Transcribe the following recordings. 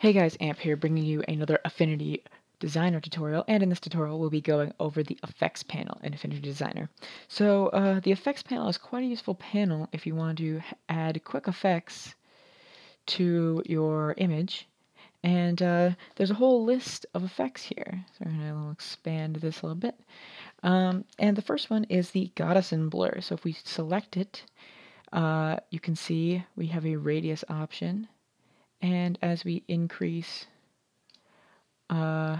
Hey guys, Amp here bringing you another Affinity Designer tutorial and in this tutorial we'll be going over the effects panel in Affinity Designer. So uh, the effects panel is quite a useful panel if you want to add quick effects to your image and uh, there's a whole list of effects here. So I'm going to expand this a little bit. Um, and the first one is the Gaussian blur. So if we select it, uh, you can see we have a radius option and as we increase uh,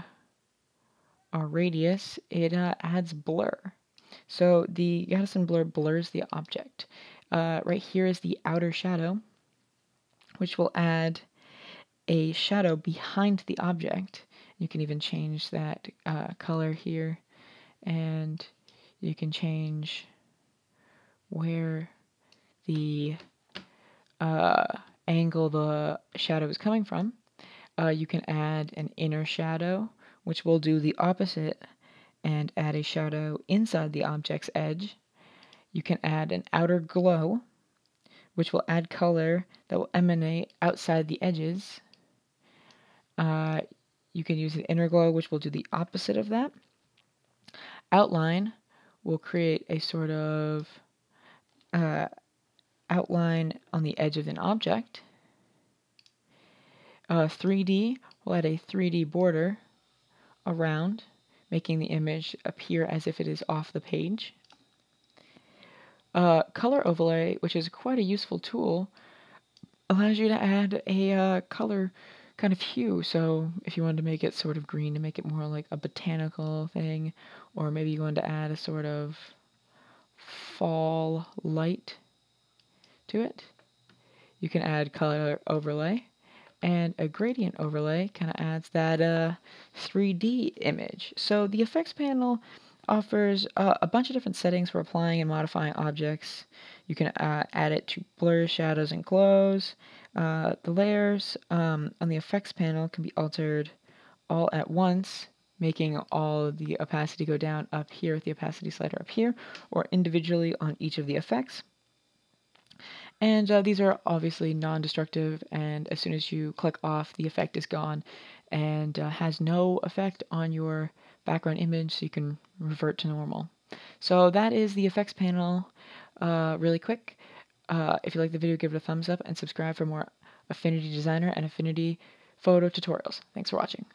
our radius, it uh, adds blur. So the Gaussian blur blurs the object. Uh, right here is the outer shadow, which will add a shadow behind the object. You can even change that uh, color here, and you can change where the uh, angle the shadow is coming from. Uh, you can add an inner shadow, which will do the opposite and add a shadow inside the object's edge. You can add an outer glow, which will add color that will emanate outside the edges. Uh, you can use an inner glow, which will do the opposite of that. Outline will create a sort of uh, outline on the edge of an object. Uh, 3D will add a 3D border around, making the image appear as if it is off the page. Uh, color overlay, which is quite a useful tool, allows you to add a uh, color kind of hue. So if you wanted to make it sort of green to make it more like a botanical thing, or maybe you wanted to add a sort of fall light to it. You can add color overlay and a gradient overlay kind of adds that uh, 3D image. So the effects panel offers uh, a bunch of different settings for applying and modifying objects. You can uh, add it to blur, shadows, and glows. Uh, the layers um, on the effects panel can be altered all at once, making all the opacity go down up here with the opacity slider up here, or individually on each of the effects. And uh, these are obviously non-destructive, and as soon as you click off, the effect is gone and uh, has no effect on your background image, so you can revert to normal. So that is the effects panel uh, really quick. Uh, if you like the video, give it a thumbs up and subscribe for more Affinity Designer and Affinity photo tutorials. Thanks for watching.